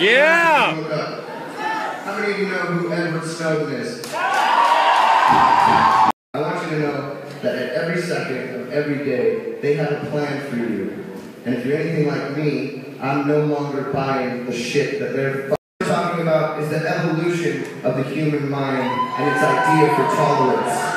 Yeah! How many of you know who Edward Snowden is? I want you to know that at every second of every day, they have a plan for you. And if you're anything like me, I'm no longer buying the shit that they're talking about is the evolution of the human mind and its idea for tolerance.